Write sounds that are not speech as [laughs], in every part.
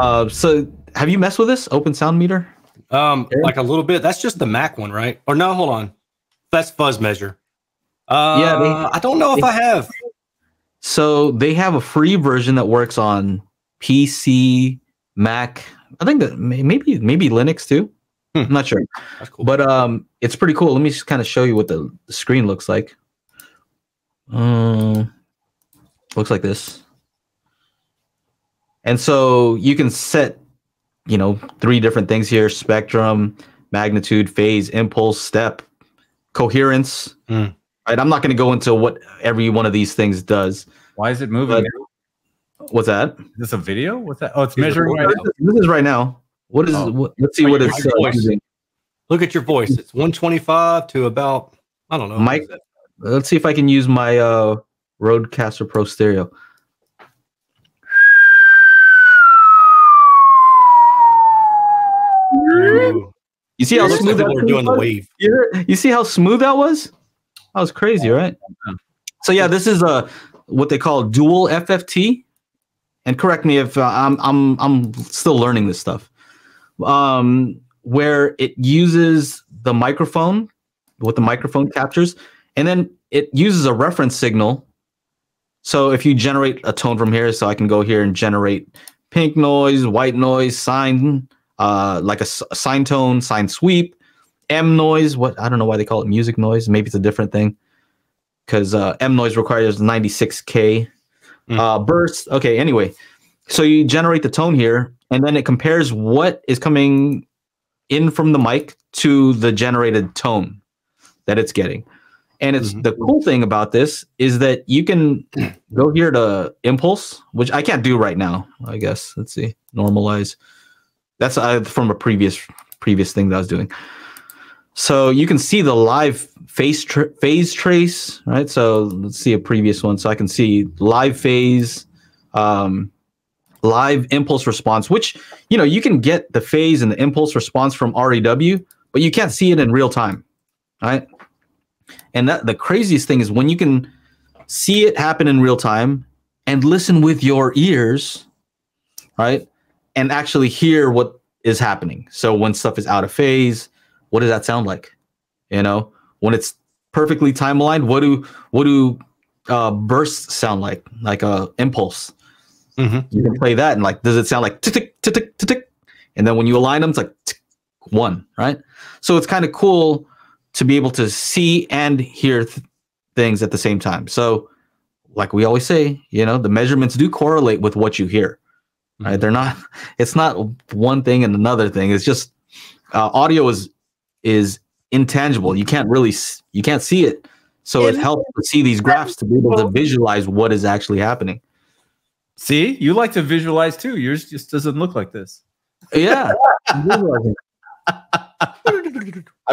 Uh, so have you messed with this open sound meter? Um, like a little bit. That's just the Mac one, right? Or no, hold on. That's FuzzMeasure. Uh, Yeah, they- I don't know if they- I have. So they have a free version that works on PC, Mac. I think that maybe maybe Linux too. Hmm. I'm not sure, That's cool. but um, it's pretty cool. Let me just kind of show you what the, the screen looks like. Um, looks like this, and so you can set, you know, three different things here: spectrum, magnitude, phase, impulse, step, coherence. Hmm. Right. I'm not going to go into what every one of these things does. Why is it moving? But- What's that? Is this a video? What's that? Oh, it's Is it measuring right now. This is right now. What is? Oh. What, let's see Oh, what it's uh, Look at your voice. It's 125 to about, I don't know. Mike- Let's see if I can use my uh, Rodecaster Pro Stereo. Ooh. You see how smooth people are doing the was? wave. You, you see how smooth that was? That was crazy, right? So yeah, this is a what they call dual FFT. And correct me if uh, I'm I'm I'm still learning this stuff. Um, where it uses the microphone, what the microphone captures, and then it uses a reference signal. So if you generate a tone from here, so I can go here and generate pink noise, white noise, sine, uh, like a sine tone, sine sweep, M noise. What I don't know why they call it music noise. Maybe it's a different thing. Because uh, M noise requires 96k Mm. uh, bursts. Okay. Anyway, so you generate the tone here, and then it compares what is coming in from the mic to the generated tone that it's getting. And it's Mhm. the cool thing about this is that you can go here to impulse, which I can't do right now. I guess let's see, normalize. That's uh, from a previous previous thing that I was doing. So you can see the live phase tra- phase trace, right? So let's see a previous one. So I can see live phase, um, live impulse response, which you know you can get the phase and the impulse response from REW, but you can't see it in real time, right? And that the craziest thing is when you can see it happen in real time and listen with your ears, right? And actually hear what is happening. So when stuff is out of phase, what does that sound like? You know, when it's perfectly time aligned, what do what do uh, bursts sound like? Like a impulse. Mhm. You can play that and like, does it sound like tick tick tick tick tick? tick? And then when you align them, it's like tick, one, right? So it's kind of cool to be able to see and hear th- things at the same time. So, like we always say, you know, the measurements do correlate with what you hear. Right? They're not. It's not one thing and another thing. It's just uh, audio is is intangible. You can't really you can't see it. So it helps to see these graphs to be able to visualize what is actually happening. See, you like to visualize too. Yours just doesn't look like this. Yeah. [laughs] I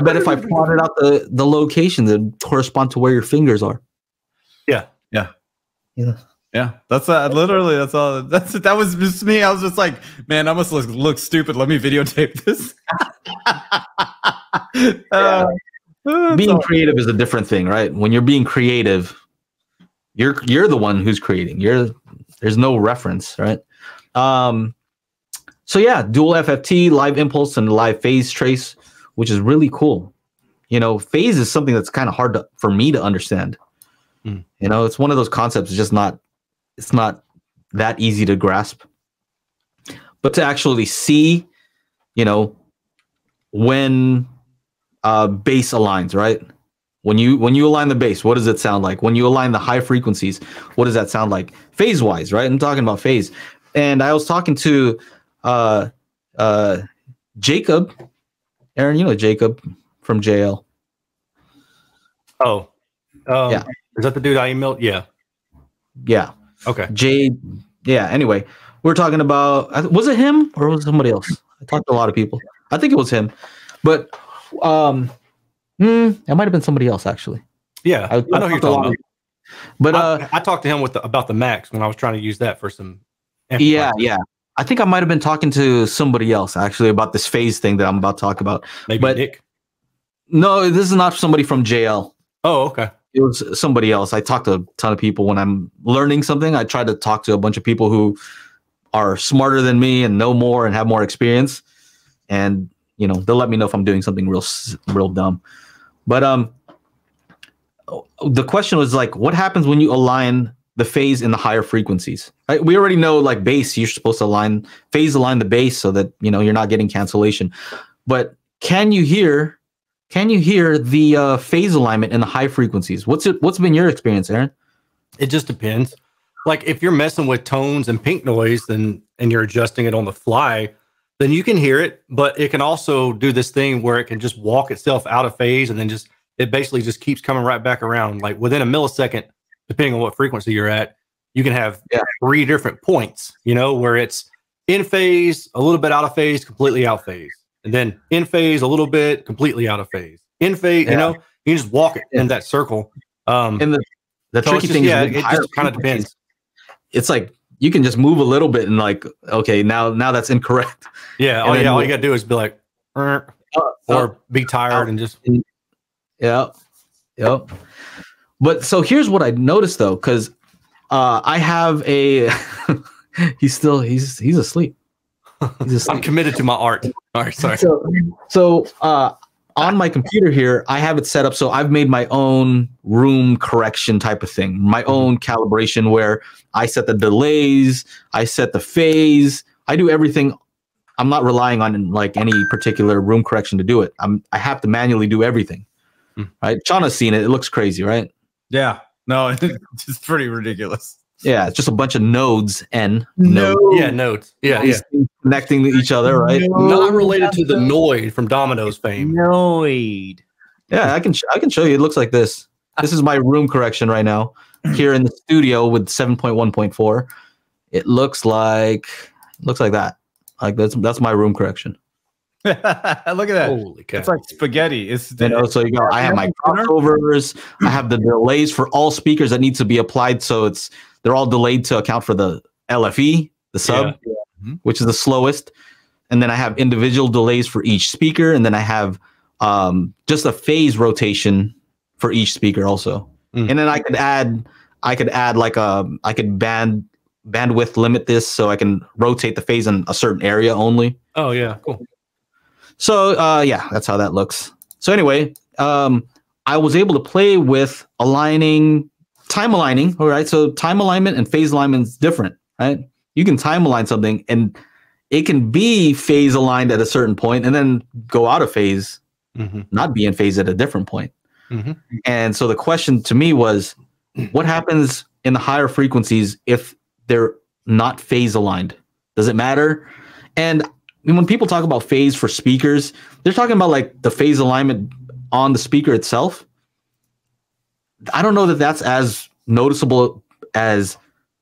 bet if I plotted out the the location that correspond to where your fingers are. Yeah. Yeah. Yeah. Yeah, that's uh, literally that's all. That's that was just me. I was just like, man, I must look look stupid. Let me videotape this. [laughs] Uh, uh, Being so- creative is a different thing, right? When you're being creative, you're you're the one who's creating. You're there's no reference, right? Um so yeah, dual FFT, live impulse, and live phase trace, which is really cool. You know, phase is something that's kind of hard to, for me to understand. Mm. You know, it's one of those concepts. It's just not. It's not that easy to grasp. But to actually see, you know, when uh, bass aligns, right? When you when you align the bass, what does it sound like? When you align the high frequencies, what does that sound like? Phase wise, right? I'm talking about phase. And I was talking to uh uh Jacob, Erin, you know Jacob from JL. Oh. Um, Yeah. Is that the dude I emailed? Yeah. Yeah. Okay. Jay. Yeah. Anyway, we're talking about. Was it him or was it somebody else? I talked to a lot of people. I think it was him, but um, hmm, it might have been somebody else actually. Yeah. I, I know who you're talking of- But uh. I, I talked to him with the, about the Max when I was trying to use that for some. yeah, yeah. I think I might have been talking to somebody else actually about this phase thing that I'm about to talk about. Maybe but- Nick. No, this is not somebody from JL. Oh, okay. It was somebody else. I talked to a ton of people when I'm learning something. I try to talk to a bunch of people who are smarter than me and know more and have more experience, and you know they'll let me know if I'm doing something real real dumb. But um, the question was like, what happens when you align the phase in the higher frequencies? Right? We already know like bass, you're supposed to align phase align the bass so that you know you're not getting cancellation. But can you hear? Can you hear the uh, phase alignment in the high frequencies? What's it? What's been your experience, Erin? It just depends. Like if you're messing with tones and pink noise, then and you're adjusting it on the fly, then you can hear it. But it can also do this thing where it can just walk itself out of phase and then just it basically just keeps coming right back around. Like within a millisecond, depending on what frequency you're at, you can have Yeah. three different points. You know where it's in phase, a little bit out of phase, completely out phase, and then in phase, a little bit, completely out of phase. In phase, Yeah. you know, you just walk it in that circle. Um, And the the so tricky just- thing yeah, is it just kind of depends. It's like you can just move a little bit and like, okay, now now that's incorrect. [laughs] Yeah, all, yeah, all you gotta do is be like, "Er," or or be tired and just yeah, yep. But so here's what I noticed though, because uh, I have a [laughs] he's still he's he's asleep. [laughs] He's I'm committed to my art. All right, sorry. so so uh, on my computer here, I have it set up so I've made my own room correction type of thing, my Mm-hmm. own calibration where I set the delays, I set the phase, I do everything. I'm not relying on like any particular room correction to do it. I'm I have to manually do everything. Hmm. Right? Chana's seen it. It looks crazy, right? Yeah. No, [laughs] it's pretty ridiculous. Yeah, it's just a bunch of nodes N No. nodes, Yeah, notes. Yeah, yeah. connecting to each other, right? Not related to the Noid from Domino's fame. Noid. Yeah, I can sh- I can show you. It looks like this. This is my room correction right now here in the studio with 7.1.4. It looks like looks like that. Like that's that's my room correction. [laughs] Look at that. Holy cow. It's like spaghetti. It's You know, so you go. I have my crossovers. I have the delays for all speakers that need to be applied. So it's they're all delayed to account for the LFE, the sub, Mhm. which is the slowest. And then I have individual delays for each speaker, and then I have um, just a phase rotation for each speaker also. Mm. And then I could add, I could add like a, I could band bandwidth limit this so I can rotate the phase in a certain area only. oh yeah, cool. So uh, yeah, that's how that looks. So anyway, um, I was able to play with aligning time aligning. All right, so time alignment and phase alignment is different, right? You can time align something, and it can be phase aligned at a certain point, and then go out of phase, hmm not be in phase at a different point. hmm And so the question to me was, what happens in the higher frequencies if they're not phase aligned? Does it matter? And when people talk about phase for speakers, they're talking about like the phase alignment on the speaker itself. I don't know that that's as noticeable as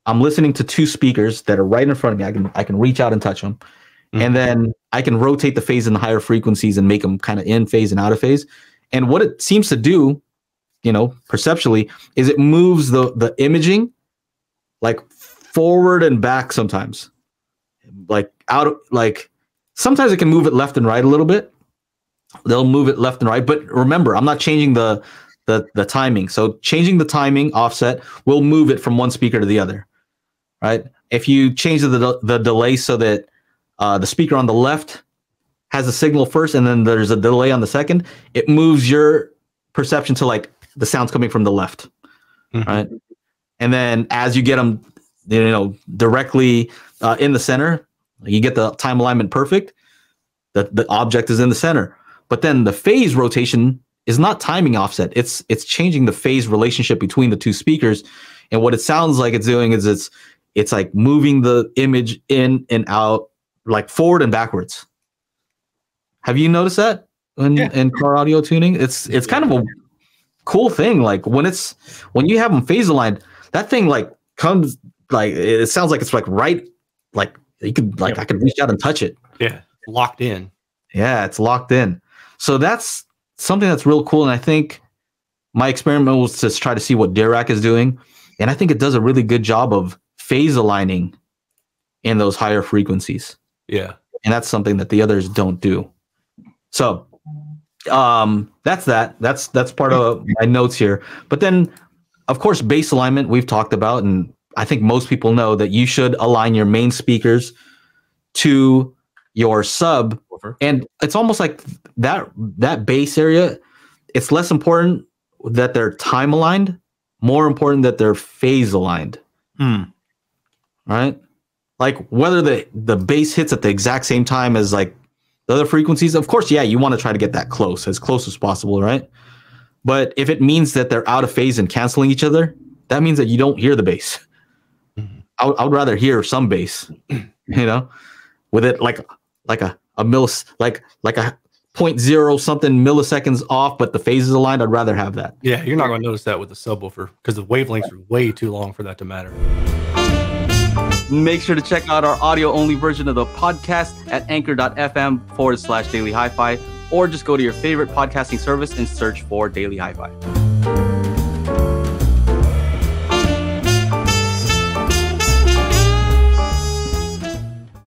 I'm listening to two speakers that are right in front of me. I can I can reach out and touch them, Mhm. and then I can rotate the phase in the higher frequencies and make them kind of in phase and out of phase. And what it seems to do, you know, perceptually, is it moves the the imaging like forward and back sometimes, like out of like sometimes it can move it left and right a little bit. They'll move it left and right, but remember, I'm not changing the the the timing. So changing the timing offset will move it from one speaker to the other, right? If you change the the delay so that uh, the speaker on the left has a signal first, and then there's a delay on the second, it moves your perception to like the sounds coming from the left, Mhm. right? And then as you get them, you know, directly uh, in the center, you get the time alignment perfect. The the object is in the center, but then the phase rotation is not timing offset. It's it's changing the phase relationship between the two speakers, and what it sounds like it's doing is it's it's like moving the image in and out, like forward and backwards. Have you noticed that in, Yeah. in car audio tuning? It's it's kind of a cool thing. Like when it's when you have them phase aligned, that thing like comes like it sounds like it's like right, like you could like Yeah. I could reach out and touch it. Yeah, locked in. Yeah, it's locked in. So that's something that's real cool. And I think my experiment was to try to see what Dirac is doing. And I think it does a really good job of phase aligning in those higher frequencies. Yeah. And that's something that the others don't do. So um that's that. That's that's part of my notes here. But then of course bass alignment we've talked about and I think most people know that you should align your main speakers to your sub. And it's almost like that that bass area it's less important that they're time aligned more important that they're phase aligned. Hmm. right? Like whether the the bass hits at the exact same time as like the other frequencies of course yeah you want to try to get that close as close as possible right? But if it means that they're out of phase and canceling each other that means that you don't hear the bass [laughs] I, would- I would rather hear some bass [clears throat] you know with it like like a a millis like like a point zero something milliseconds off but the phases aligned i'd rather have that Yeah, you're not going to notice that with the subwoofer because the wavelengths are way too long for that to matter. Make sure to check out our audio only version of the podcast at anchor.fm forward slash daily hi fi, or just go to your favorite podcasting service and search for Daily Hi Fi.